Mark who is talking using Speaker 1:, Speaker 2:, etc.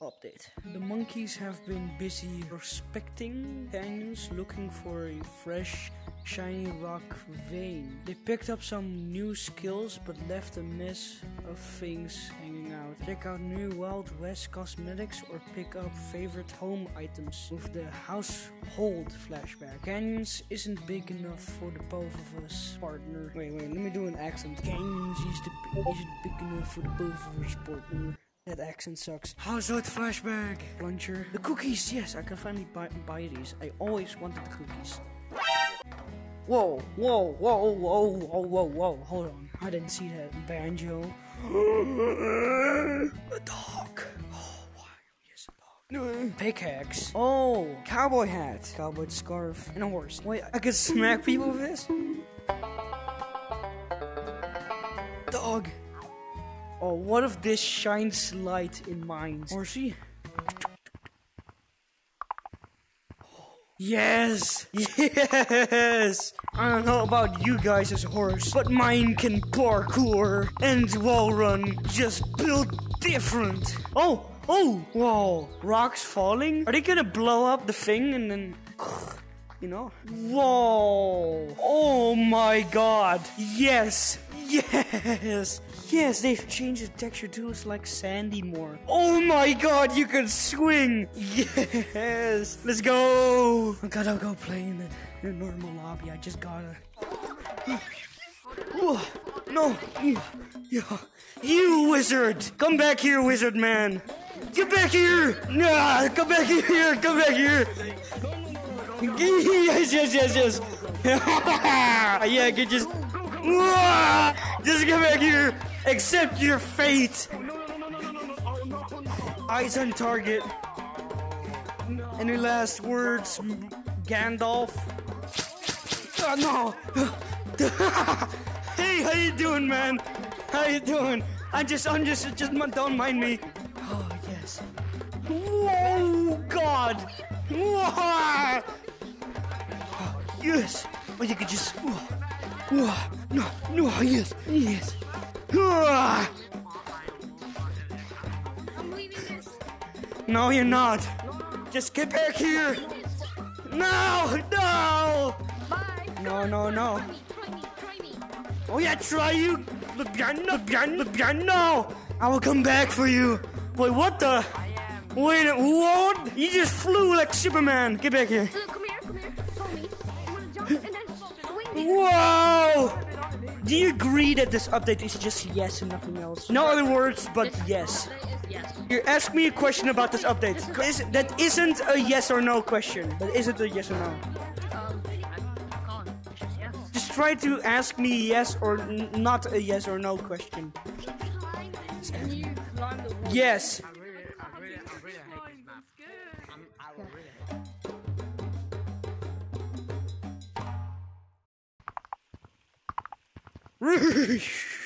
Speaker 1: Update. The monkeys have been busy prospecting canyons looking for a fresh, shiny rock vein. They picked up some new skills but left a mess of things hanging out. Check out new Wild West cosmetics or pick up favorite home items with the household flashback. Canyons isn't big enough for the both of us, partner. Wait, wait, let me do an accent. Canyons is the isn't big enough for the both of us, partner. That accent sucks. Household flashback. Luncher. The cookies. Yes, I can finally buy, buy these. I always wanted the cookies. Whoa, whoa, whoa, whoa, whoa, whoa, whoa. Hold on. I didn't see that. Banjo. a dog. Oh, why? Yes, a dog. Pickaxe. Oh, oh, cowboy hat. Cowboy scarf. And a horse. Wait, I could smack people with this? Dog. Oh, what if this shines light in mine? Horsey? Yes! Yes! I don't know about you guys as horse, but mine can parkour and wall run just built different. Oh! Oh! Whoa! Rocks falling? Are they gonna blow up the thing and then. You know? Whoa! Oh my god! Yes! Yes! Yes, they've changed the texture too. It's like sandy more. Oh my god, you can swing! Yes! Let's go! I gotta go play in the, in the normal lobby. I just gotta. Whoa, no! You, you, wizard! Come back here, wizard man! Get back here! Nah, come back here! Come back here! Yes, yes, yes, yes! yeah, get just. Just get back here! Accept your fate! Eyes on target. Any last words, Gandalf? Oh, no! hey, how you doing, man? How you doing? I'm just, I'm just, just don't mind me. Oh yes. Whoa, God! Whoa! Yes. Oh, you could just. Whoa. No, no, yes, yes.
Speaker 2: I'm leaving this.
Speaker 1: No, you're not. Just get back here. No, no.
Speaker 2: Bye.
Speaker 1: No, no, no. Oh yeah, try you. Lubiano. I will come back for you. Wait, what the? Wait, what? You just flew like Superman. Get back here.
Speaker 2: So come here, come here. Follow me. You wanna jump and then.
Speaker 1: Whoa! Do you agree that this update is just yes and nothing else? No other words but yes.
Speaker 2: Yes.
Speaker 1: You ask me a question about this update. Is, that isn't a yes or no question. That isn't a yes or no.
Speaker 2: Um, I'm. Yes.
Speaker 1: Just try to ask me yes or n- not a yes or no question.
Speaker 2: Can you climb the wall?
Speaker 1: Yes. Whoosh!